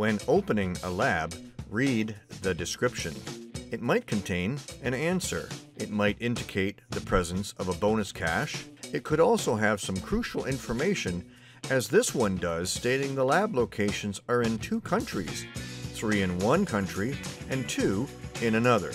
When opening a lab, read the description. It might contain an answer. It might indicate the presence of a bonus cache. It could also have some crucial information, as this one does, stating the lab locations are in two countries three in one country and two in another.